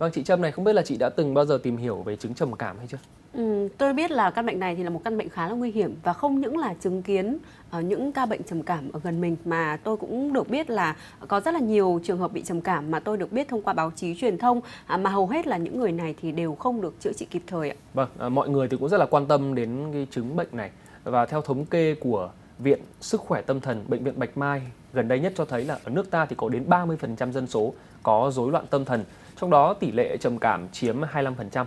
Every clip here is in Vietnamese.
Vâng chị Trâm này không biết là chị đã từng bao giờ tìm hiểu về chứng trầm cảm hay chưa? Ừ, tôi biết là căn bệnh này thì là một căn bệnh khá là nguy hiểm và không những là chứng kiến ở những ca bệnh trầm cảm ở gần mình mà tôi cũng được biết là có rất là nhiều trường hợp bị trầm cảm mà tôi được biết thông qua báo chí truyền thông à, mà hầu hết là những người này thì đều không được chữa trị kịp thời ạ. Vâng, à, mọi người thì cũng rất là quan tâm đến cái chứng bệnh này và theo thống kê của Viện Sức khỏe Tâm thần Bệnh viện Bạch Mai gần đây nhất cho thấy là ở nước ta thì có đến 30% dân số có rối loạn tâm thần, trong đó tỷ lệ trầm cảm chiếm 25%.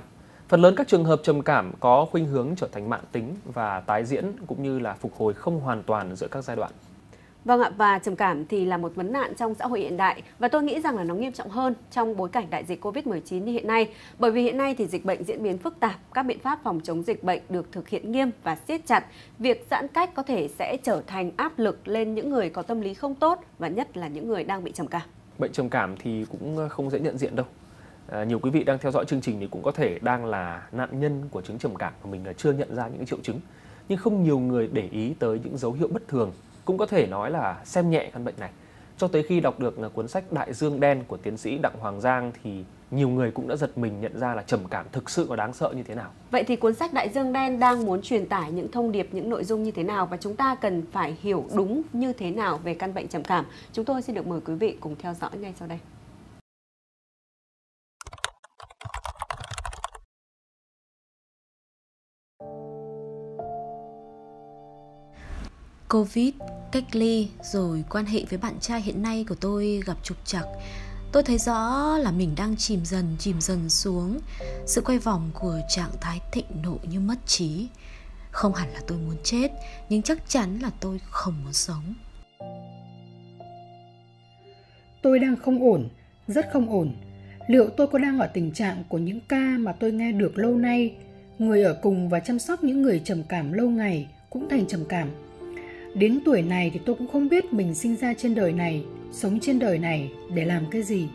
Phần lớn các trường hợp trầm cảm có khuynh hướng trở thành mạng tính và tái diễn cũng như là phục hồi không hoàn toàn giữa các giai đoạn. Vâng ạ, và trầm cảm thì là một vấn nạn trong xã hội hiện đại và tôi nghĩ rằng là nó nghiêm trọng hơn trong bối cảnh đại dịch Covid-19 như hiện nay. Bởi vì hiện nay thì dịch bệnh diễn biến phức tạp, các biện pháp phòng chống dịch bệnh được thực hiện nghiêm và siết chặt. Việc giãn cách có thể sẽ trở thành áp lực lên những người có tâm lý không tốt và nhất là những người đang bị trầm cảm. Bệnh trầm cảm thì cũng không dễ nhận diện đâu. À, nhiều quý vị đang theo dõi chương trình thì cũng có thể đang là nạn nhân của chứng trầm cảm và mình là chưa nhận ra những triệu chứng. Nhưng không nhiều người để ý tới những dấu hiệu bất thường cũng có thể nói là xem nhẹ căn bệnh này. Cho tới khi đọc được ờ, cuốn sách Đại Dương Đen của tiến sĩ Đặng Hoàng Giang thì nhiều người cũng đã giật mình nhận ra là trầm cảm thực sự có đáng sợ như thế nào. Vậy thì cuốn sách Đại Dương Đen đang muốn truyền tải những thông điệp, những nội dung như thế nào và chúng ta cần phải hiểu đúng như thế nào về căn bệnh trầm cảm? Chúng tôi xin được mời quý vị cùng theo dõi ngay sau đây. Covid, cách ly rồi quan hệ với bạn trai hiện nay của tôi gặp trục trặc. Tôi thấy rõ là mình đang chìm dần chìm dần xuống sự quay vòng của trạng thái thịnh nộ như mất trí. Không hẳn là tôi muốn chết, nhưng chắc chắn là tôi không muốn sống. Tôi đang không ổn, rất không ổn. Liệu tôi có đang ở tình trạng của những ca mà tôi nghe được lâu nay, người ở cùng và chăm sóc những người trầm cảm lâu ngày cũng thành trầm cảm Đến tuổi này thì tôi cũng không biết mình sinh ra trên đời này, sống trên đời này để làm cái gì.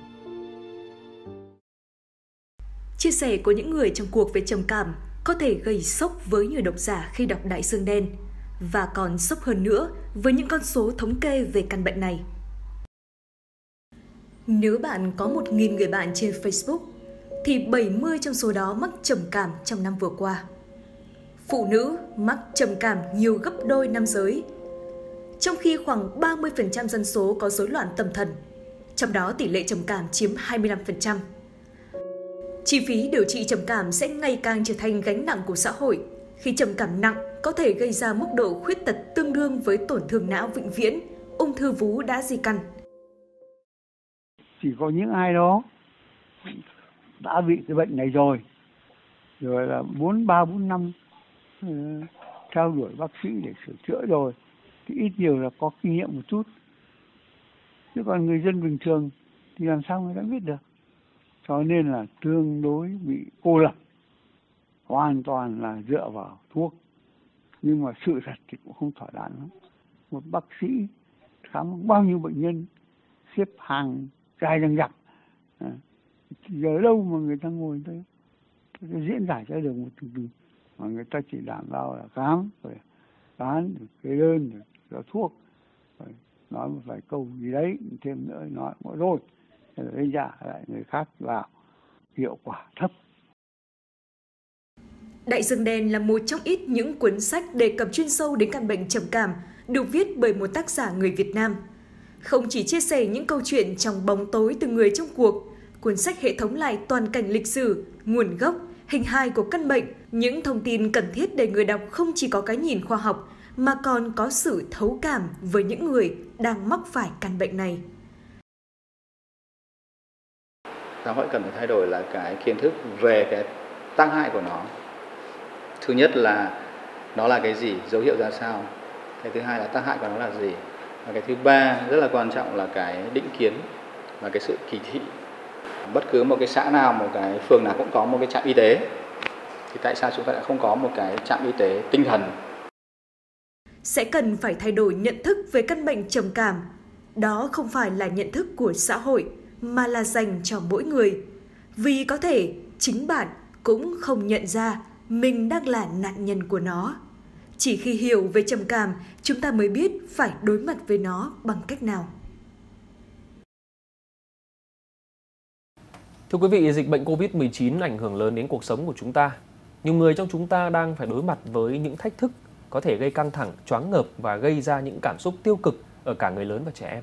Chia sẻ của những người trong cuộc về trầm cảm có thể gây sốc với nhiều độc giả khi đọc Đại Dương Đen và còn sốc hơn nữa với những con số thống kê về căn bệnh này. Nếu bạn có 1.000 người bạn trên Facebook, thì 70 trong số đó mắc trầm cảm trong năm vừa qua. Phụ nữ mắc trầm cảm nhiều gấp đôi nam giới – trong khi khoảng 30% dân số có rối loạn tâm thần, trong đó tỷ lệ trầm cảm chiếm 25%. Chi phí điều trị trầm cảm sẽ ngày càng trở thành gánh nặng của xã hội khi trầm cảm nặng có thể gây ra mức độ khuyết tật tương đương với tổn thương não vĩnh viễn, ung thư vú đã di căn. Chỉ có những ai đó đã bị cái bệnh này rồi, rồi là 4, 3, 4 năm ờ, theo đuổi bác sĩ để sửa chữa rồi thì ít nhiều là có kinh nghiệm một chút. Chứ còn người dân bình thường thì làm sao người ta biết được. Cho nên là tương đối bị cô lập. Hoàn toàn là dựa vào thuốc. Nhưng mà sự thật thì cũng không thỏa đáng lắm. Một bác sĩ khám bao nhiêu bệnh nhân xếp hàng dài dằng dặc. À, giờ đâu mà người ta ngồi tới diễn giải cho được một từ từ mà người ta chỉ đảm bảo là khám rồi bán rồi kê đơn rồi rồi thuốc. Rồi nói một vài câu gì đấy thêm nữa nói mỗi rồi rồi lấy ra lại người khác vào hiệu quả thấp. Đại Dương Đen là một trong ít những cuốn sách đề cập chuyên sâu đến căn bệnh trầm cảm, được viết bởi một tác giả người Việt Nam. Không chỉ chia sẻ những câu chuyện trong bóng tối từ người trong cuộc, cuốn sách hệ thống lại toàn cảnh lịch sử, nguồn gốc, hình hài của căn bệnh, những thông tin cần thiết để người đọc không chỉ có cái nhìn khoa học mà còn có sự thấu cảm với những người đang mắc phải căn bệnh này. Xã hội cần phải thay đổi là cái kiến thức về cái tác hại của nó. Thứ nhất là nó là cái gì, dấu hiệu ra sao. Cái thứ hai là tác hại của nó là gì. Và cái thứ ba rất là quan trọng là cái định kiến và cái sự kỳ thị. Bất cứ một cái xã nào, một cái phường nào cũng có một cái trạm y tế. Thì tại sao chúng ta lại không có một cái trạm y tế tinh thần sẽ cần phải thay đổi nhận thức về căn bệnh trầm cảm. Đó không phải là nhận thức của xã hội mà là dành cho mỗi người. Vì có thể chính bạn cũng không nhận ra mình đang là nạn nhân của nó. Chỉ khi hiểu về trầm cảm, chúng ta mới biết phải đối mặt với nó bằng cách nào. Thưa quý vị, dịch bệnh Covid-19 ảnh hưởng lớn đến cuộc sống của chúng ta. Nhiều người trong chúng ta đang phải đối mặt với những thách thức có thể gây căng thẳng, choáng ngợp và gây ra những cảm xúc tiêu cực ở cả người lớn và trẻ em.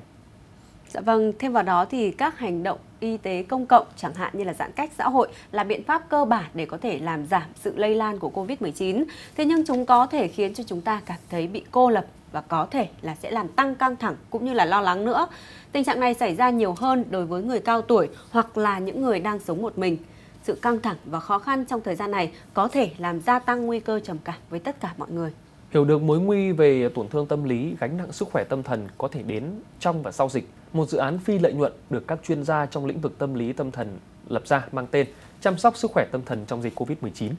Dạ vâng, thêm vào đó thì các hành động y tế công cộng chẳng hạn như là giãn cách xã hội là biện pháp cơ bản để có thể làm giảm sự lây lan của Covid-19. Thế nhưng chúng có thể khiến cho chúng ta cảm thấy bị cô lập và có thể là sẽ làm tăng căng thẳng cũng như là lo lắng nữa. Tình trạng này xảy ra nhiều hơn đối với người cao tuổi hoặc là những người đang sống một mình. Sự căng thẳng và khó khăn trong thời gian này có thể làm gia tăng nguy cơ trầm cảm với tất cả mọi người. Hiểu được mối nguy về tổn thương tâm lý, gánh nặng sức khỏe tâm thần có thể đến trong và sau dịch. Một dự án phi lợi nhuận được các chuyên gia trong lĩnh vực tâm lý tâm thần lập ra mang tên chăm sóc sức khỏe tâm thần trong dịch Covid-19.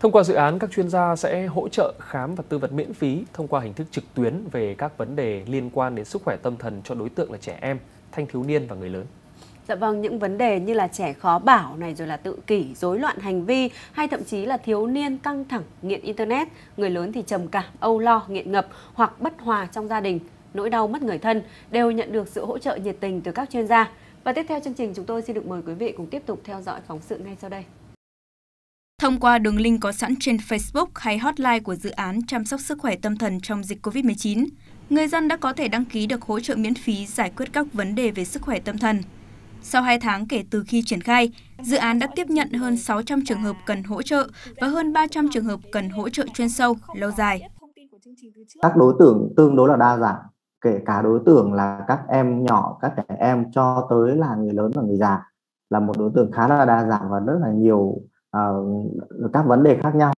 Thông qua dự án, các chuyên gia sẽ hỗ trợ khám và tư vấn miễn phí thông qua hình thức trực tuyến về các vấn đề liên quan đến sức khỏe tâm thần cho đối tượng là trẻ em, thanh thiếu niên và người lớn. Dạ vâng, những vấn đề như là trẻ khó bảo này rồi là tự kỷ, rối loạn hành vi hay thậm chí là thiếu niên căng thẳng, nghiện internet, người lớn thì trầm cảm, âu lo, nghiện ngập hoặc bất hòa trong gia đình, nỗi đau mất người thân đều nhận được sự hỗ trợ nhiệt tình từ các chuyên gia. Và tiếp theo chương trình chúng tôi xin được mời quý vị cùng tiếp tục theo dõi phóng sự ngay sau đây. Thông qua đường link có sẵn trên Facebook hay hotline của dự án chăm sóc sức khỏe tâm thần trong dịch COVID-19, người dân đã có thể đăng ký được hỗ trợ miễn phí giải quyết các vấn đề về sức khỏe tâm thần. Sau 2 tháng kể từ khi triển khai, dự án đã tiếp nhận hơn 600 trường hợp cần hỗ trợ và hơn 300 trường hợp cần hỗ trợ chuyên sâu, lâu dài. Các đối tượng tương đối là đa dạng, kể cả đối tượng là các em nhỏ, các trẻ em cho tới là người lớn và người già là một đối tượng khá là đa dạng và rất là nhiều uh, các vấn đề khác nhau.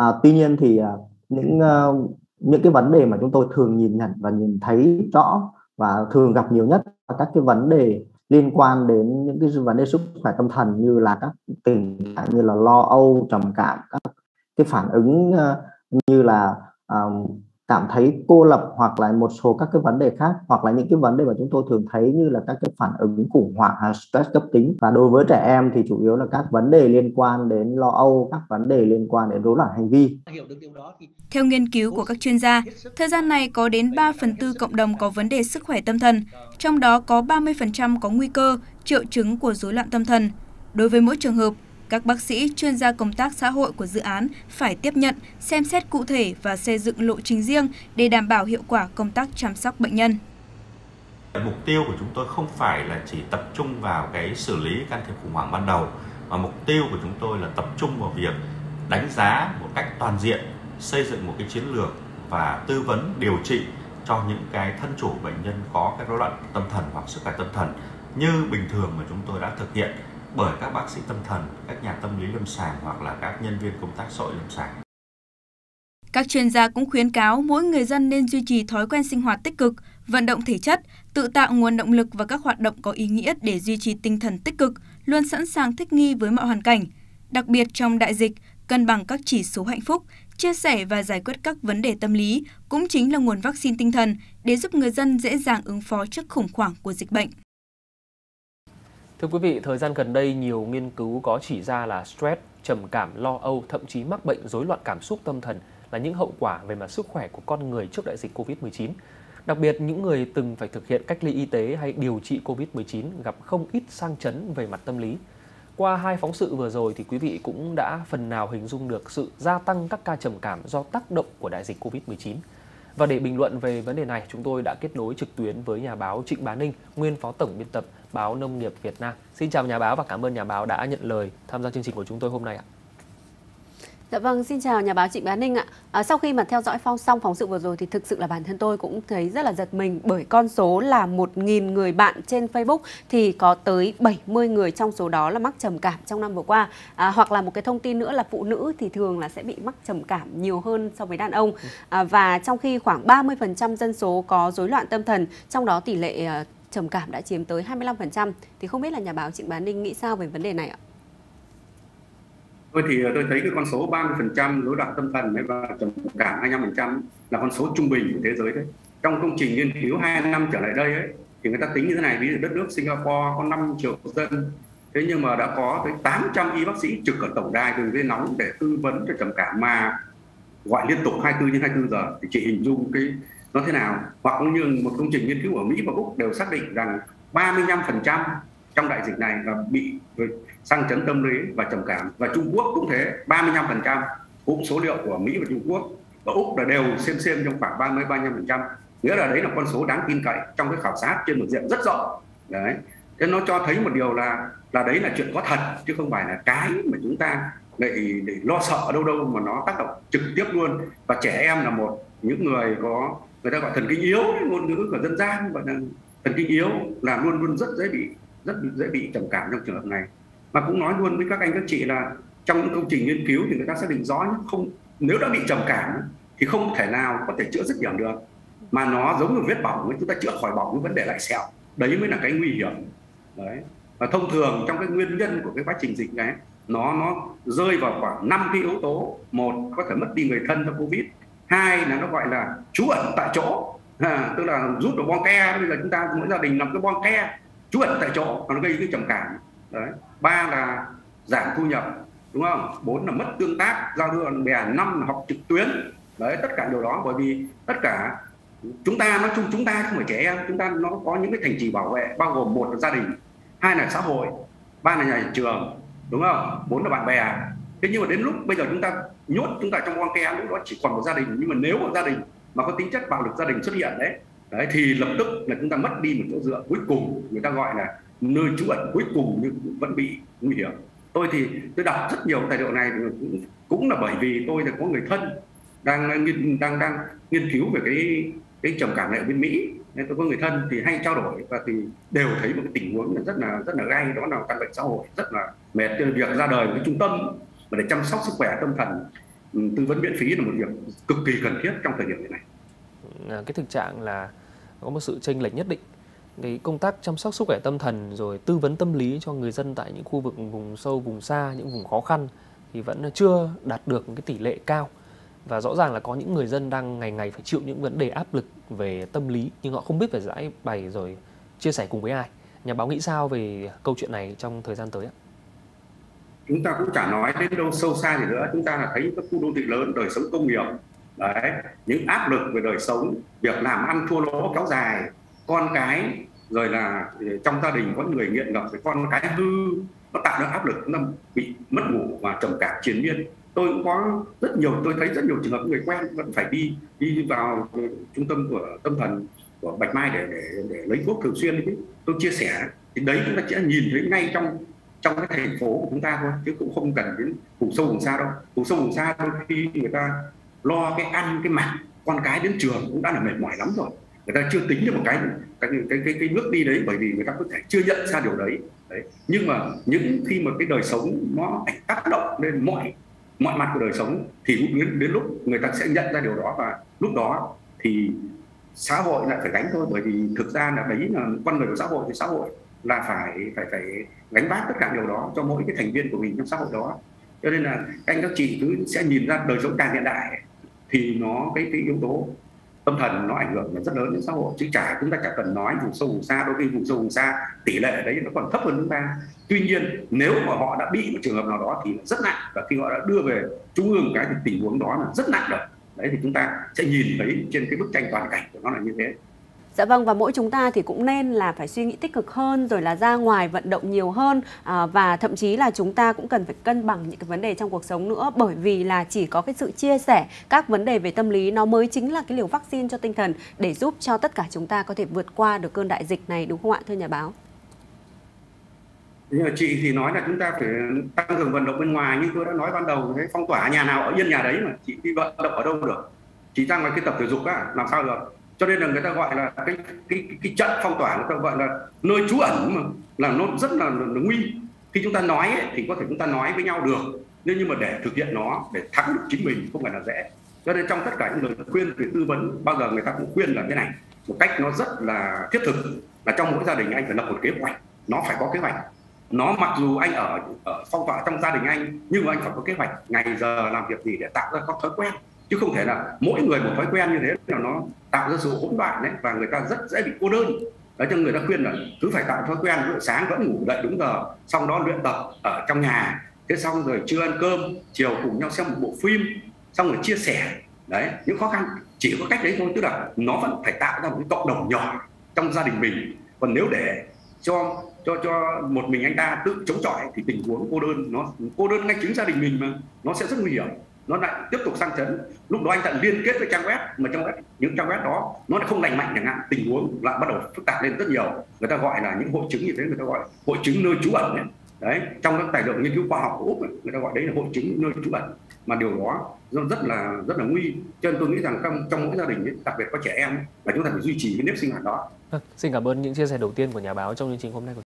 Uh, tuy nhiên thì uh, những uh, những cái vấn đề mà chúng tôi thường nhìn nhận và nhìn thấy rõ và thường gặp nhiều nhất là các cái vấn đề liên quan đến những cái vấn đề sức khỏe tâm thần như là các tình trạng như là lo âu trầm cảm các cái phản ứng ờ, như là um, cảm thấy cô lập hoặc là một số các cái vấn đề khác hoặc là những cái vấn đề mà chúng tôi thường thấy như là các cái phản ứng khủng hoảng hay stress cấp tính và đối với trẻ em thì chủ yếu là các vấn đề liên quan đến lo âu các vấn đề liên quan đến rối loạn hành vi theo nghiên cứu của các chuyên gia, thời gian này có đến 3 phần tư cộng đồng có vấn đề sức khỏe tâm thần, trong đó có 30% có nguy cơ, triệu chứng của rối loạn tâm thần. Đối với mỗi trường hợp, các bác sĩ, chuyên gia công tác xã hội của dự án phải tiếp nhận, xem xét cụ thể và xây dựng lộ trình riêng để đảm bảo hiệu quả công tác chăm sóc bệnh nhân. Mục tiêu của chúng tôi không phải là chỉ tập trung vào cái xử lý can thiệp khủng hoảng ban đầu, mà mục tiêu của chúng tôi là tập trung vào việc đánh giá một cách toàn diện, xây dựng một cái chiến lược và tư vấn điều trị cho những cái thân chủ bệnh nhân có các rối loạn tâm thần hoặc sức khỏe tâm thần như bình thường mà chúng tôi đã thực hiện bởi các bác sĩ tâm thần, các nhà tâm lý lâm sàng hoặc là các nhân viên công tác xã hội lâm sàng. Các chuyên gia cũng khuyến cáo mỗi người dân nên duy trì thói quen sinh hoạt tích cực, vận động thể chất, tự tạo nguồn động lực và các hoạt động có ý nghĩa để duy trì tinh thần tích cực, luôn sẵn sàng thích nghi với mọi hoàn cảnh. Đặc biệt trong đại dịch, cân bằng các chỉ số hạnh phúc, chia sẻ và giải quyết các vấn đề tâm lý cũng chính là nguồn vaccine tinh thần để giúp người dân dễ dàng ứng phó trước khủng hoảng của dịch bệnh. Thưa quý vị, thời gian gần đây nhiều nghiên cứu có chỉ ra là stress, trầm cảm, lo âu, thậm chí mắc bệnh rối loạn cảm xúc tâm thần là những hậu quả về mặt sức khỏe của con người trước đại dịch Covid-19. Đặc biệt, những người từng phải thực hiện cách ly y tế hay điều trị Covid-19 gặp không ít sang chấn về mặt tâm lý. Qua hai phóng sự vừa rồi thì quý vị cũng đã phần nào hình dung được sự gia tăng các ca trầm cảm do tác động của đại dịch Covid-19. Và để bình luận về vấn đề này, chúng tôi đã kết nối trực tuyến với nhà báo Trịnh Bá Ninh, nguyên phó tổng biên tập báo Nông nghiệp Việt Nam. Xin chào nhà báo và cảm ơn nhà báo đã nhận lời tham gia chương trình của chúng tôi hôm nay ạ. Dạ vâng, xin chào nhà báo Trịnh Bá Ninh ạ. À, sau khi mà theo dõi phong xong phóng sự vừa rồi thì thực sự là bản thân tôi cũng thấy rất là giật mình bởi con số là 1.000 người bạn trên Facebook thì có tới 70 người trong số đó là mắc trầm cảm trong năm vừa qua. À, hoặc là một cái thông tin nữa là phụ nữ thì thường là sẽ bị mắc trầm cảm nhiều hơn so với đàn ông. À, và trong khi khoảng 30% dân số có rối loạn tâm thần, trong đó tỷ lệ uh, trầm cảm đã chiếm tới 25%. Thì không biết là nhà báo Trịnh Bá Ninh nghĩ sao về vấn đề này ạ? Tôi thì ờ, tôi thấy cái con số 30% rối loạn tâm thần và trầm cảm 25% là con số trung bình của thế giới đấy. Trong công trình nghiên cứu 2 năm trở lại đây ấy, thì người ta tính như thế này, ví dụ đất nước Singapore có 5 triệu dân, thế nhưng mà đã có tới 800 y bác sĩ trực ở tổng đài đường dây nóng để tư vấn cho trầm cảm mà gọi liên tục 24 trên 24 giờ thì chị hình dung cái nó thế nào hoặc cũng như một công trình nghiên cứu ở Mỹ và Úc đều xác định rằng 35% trong đại dịch này là bị sang chấn tâm lý và trầm cảm. Và Trung Quốc cũng thế 35% cũng số liệu của Mỹ và Trung Quốc. Và Úc là đều xem xem trong khoảng 30 35% nghĩa là đấy là con số đáng tin cậy trong cái khảo sát trên một diện rất rộng. Đấy. Thế nó cho thấy một điều là là đấy là chuyện có thật chứ không phải là cái mà chúng ta để, để lo sợ đâu đâu mà nó tác động trực tiếp luôn. Và trẻ em là một những người có người ta gọi thần kinh yếu ngôn ngữ của dân gian gọi là thần kinh yếu là luôn luôn rất dễ bị rất dễ bị trầm cảm trong trường hợp này mà cũng nói luôn với các anh các chị là trong những công trình nghiên cứu thì người ta xác định rõ không nếu đã bị trầm cảm thì không thể nào có thể chữa dứt điểm được. Mà nó giống như vết bỏng chúng ta chữa khỏi bỏng nhưng vẫn để lại sẹo. Đấy mới là cái nguy hiểm. Đấy. Và thông thường trong cái nguyên nhân của cái quá trình dịch này nó nó rơi vào khoảng năm cái yếu tố. Một có thể mất đi người thân do covid. Hai là nó gọi là trú ẩn tại chỗ. À, tức là rút được bon ke. Bây giờ chúng ta mỗi gia đình làm cái bon ke trú ẩn tại chỗ nó gây cái trầm cảm đấy. Ba là giảm thu nhập, đúng không? Bốn là mất tương tác, giao lưu bạn bè, năm là học trực tuyến. Đấy, tất cả điều đó, bởi vì tất cả chúng ta, nói chung chúng ta không phải trẻ em, chúng ta nó có những cái thành trì bảo vệ, bao gồm một là gia đình, hai là xã hội, ba là nhà trường, đúng không? Bốn là bạn bè. Thế nhưng mà đến lúc bây giờ chúng ta nhốt chúng ta trong quan ke, lúc đó chỉ còn một gia đình. Nhưng mà nếu một gia đình mà có tính chất bạo lực gia đình xuất hiện đấy đấy, thì lập tức là chúng ta mất đi một chỗ dựa. Cuối cùng người ta gọi là nơi trú ẩn cuối cùng nhưng vẫn bị nguy hiểm. Tôi thì tôi đọc rất nhiều tài liệu này cũng, cũng là bởi vì tôi là có người thân đang nghiên đang đang nghiên cứu về cái cái trầm cảm này ở bên Mỹ. Nên tôi có người thân thì hay trao đổi và thì đều thấy một cái tình huống là rất là rất là gay đó là căn bệnh xã hội rất là mệt. Việc ra đời với trung tâm mà để chăm sóc sức khỏe tâm thần ừ, tư vấn miễn phí là một việc cực kỳ cần thiết trong thời điểm này. À, cái thực trạng là có một sự chênh lệch nhất định cái công tác chăm sóc sức khỏe tâm thần, rồi tư vấn tâm lý cho người dân tại những khu vực vùng sâu, vùng xa, những vùng khó khăn thì vẫn chưa đạt được cái tỷ lệ cao. Và rõ ràng là có những người dân đang ngày ngày phải chịu những vấn đề áp lực về tâm lý, nhưng họ không biết phải giải bày rồi chia sẻ cùng với ai. Nhà báo nghĩ sao về câu chuyện này trong thời gian tới ạ? Chúng ta cũng chả nói đến đâu sâu xa gì nữa. Chúng ta là thấy các khu đô thị lớn, đời sống công nghiệp. Đấy, những áp lực về đời sống, việc làm ăn thua lỗ kéo dài con cái rồi là ờ, trong gia đình có người nghiện ngập với con cái hư nó tạo ra áp lực nó bị mất ngủ và trầm cảm triền miên. Tôi cũng có rất nhiều tôi thấy rất nhiều trường hợp người quen vẫn phải đi đi vào trung tâm của tâm thần của bạch mai để để, để lấy thuốc thường xuyên đấy tôi chia sẻ thì đấy chúng ta sẽ nhìn thấy ngay trong trong cái thành phố của chúng ta thôi chứ cũng không cần đến vùng sâu vùng xa đâu. Vùng sâu vùng xa đôi khi người ta lo cái ăn cái mặc con cái đến trường cũng đã là mệt mỏi lắm rồi người ta chưa tính được một cái cái cái cái, cái bước đi đấy bởi vì người ta có thể chưa nhận ra điều đấy. Đấy. Nhưng mà những khi mà cái đời sống nó ảnh tác động lên mọi mọi mặt của đời sống thì đến, đến lúc người ta sẽ nhận ra điều đó và lúc đó thì xã hội lại phải gánh thôi. Bởi vì thực ra là đấy là con người của xã hội thì xã hội là phải phải phải gánh vác tất cả điều đó cho mỗi cái thành viên của mình trong xã hội đó. Cho nên là anh các chị cứ sẽ nhìn ra đời sống càng hiện đại thì nó cái cái yếu tố tâm thần nó ảnh hưởng rất lớn đến xã hội. Chứ chả chúng ta chả cần nói vùng sâu vùng xa, đôi khi vùng sâu vùng xa, tỷ lệ đấy nó còn thấp hơn chúng ta. Tuy nhiên, nếu mà họ đã bị một trường hợp nào đó thì rất nặng. Và khi họ đã đưa về trung ương cái thì tình huống đó là rất nặng rồi. Đấy thì chúng ta sẽ nhìn thấy trên cái bức tranh toàn cảnh của nó là như thế. Dạ vâng và mỗi chúng ta thì cũng nên là phải suy nghĩ tích cực hơn rồi là ra ngoài vận động nhiều hơn à, và thậm chí là chúng ta cũng cần phải cân bằng những cái vấn đề trong cuộc sống nữa. Bởi vì là chỉ có cái sự chia sẻ các vấn đề về tâm lý nó mới chính là cái liều vaccine cho tinh thần để giúp cho tất cả chúng ta có thể vượt qua được cơn đại dịch này đúng không ạ thưa nhà báo? Nhưng mà chị thì nói là chúng ta phải tăng cường vận động bên ngoài như tôi đã nói ban đầu cái phong tỏa nhà nào ở yên nhà đấy mà chị đi vận động ở đâu được? Chỉ ra ngoài cái tập thể dục á làm sao được? Cho nên là người ta gọi là cái cái cái, cái trận phong tỏa người ta gọi là nơi trú ẩn mà là nó rất là, là, là nguy. Khi chúng ta nói ấy, thì có thể chúng ta nói với nhau được nhưng nhưng mà để thực hiện nó để thắng được chính mình không phải là dễ. Cho nên trong tất cả những lời khuyên về tư vấn bao giờ người ta cũng khuyên là thế này một cách nó rất là thiết thực là trong mỗi gia đình anh phải lập một kế hoạch nó phải có kế hoạch. Nó mặc dù anh ở ở phong tỏa trong gia đình anh nhưng mà anh phải có kế hoạch ngày giờ làm việc gì để tạo ra các thói quen chứ không thể là mỗi người một thói quen như thế là nó tạo ra sự hỗn loạn đấy, và người ta rất dễ bị cô đơn. Đấy cho người ta khuyên là cứ phải tạo thói quen, ví sáng vẫn ngủ dậy đúng giờ, xong đó luyện tập ở trong nhà. Thế xong rồi trưa ăn cơm, chiều cùng nhau xem một bộ phim, xong rồi chia sẻ. Đấy, những khó khăn chỉ có cách đấy thôi, tức là nó vẫn phải tạo ra một cái cộng đồng nhỏ trong gia đình mình. Còn nếu để cho cho cho một mình anh ta tự chống chọi thì tình huống cô đơn, nó cô đơn ngay chính gia đình mình mà, nó sẽ rất nguy hiểm nó lại tiếp tục sang chấn. Lúc đó anh thận liên kết với trang web mà trang web những trang web đó nó lại không lành mạnh chẳng hạn. Tình huống lại bắt đầu phức tạp lên rất nhiều. Người ta gọi là những hội chứng như thế người ta gọi hội chứng nơi trú ẩn ấy. đấy trong các tài liệu nghiên cứu khoa học của úc ấy, người ta gọi đấy là hội chứng nơi trú ẩn. Mà điều đó nó rất là rất là nguy. Cho nên tôi nghĩ rằng trong trong mỗi gia đình ấy, đặc biệt có trẻ em là chúng ta phải duy trì cái nếp sinh hoạt đó. À, xin cảm ơn những chia sẻ đầu tiên của nhà báo trong chương trình hôm nay của